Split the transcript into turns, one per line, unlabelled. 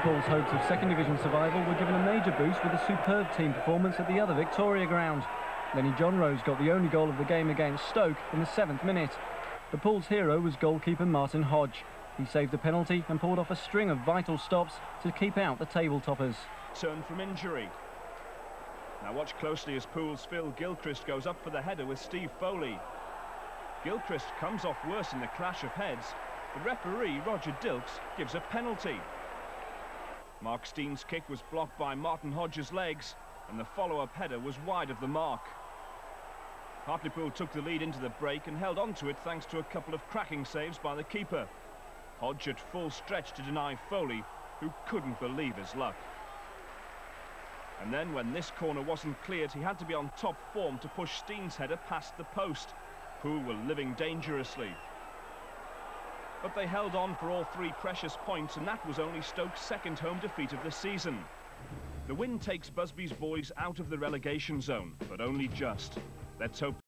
Hartlepool's hopes of second division survival were given a major boost with a superb team performance at the other Victoria ground. Lenny Johnrose got the only goal of the game against Stoke in the seventh minute. The pool's hero was goalkeeper Martin Hodge. He saved a penalty and pulled off a string of vital stops to keep out the table toppers.
Turn from injury. Now watch closely as Pool's Phil Gilchrist goes up for the header with Steve Foley. Gilchrist comes off worse in the clash of heads. The referee, Roger Dilkes, gives a penalty. Mark Stein's kick was blocked by Martin Hodge's legs, and the follow-up header was wide of the mark. Hartlepool took the lead into the break and held on to it thanks to a couple of cracking saves by the keeper. Hodge at full stretch to deny Foley, who couldn't believe his luck. And then when this corner wasn't cleared, he had to be on top form to push Stein's header past the post. Pool were living dangerously. But they held on for all three precious points, and that was only Stoke's second home defeat of the season. The win takes Busby's boys out of the relegation zone, but only just. Let's hope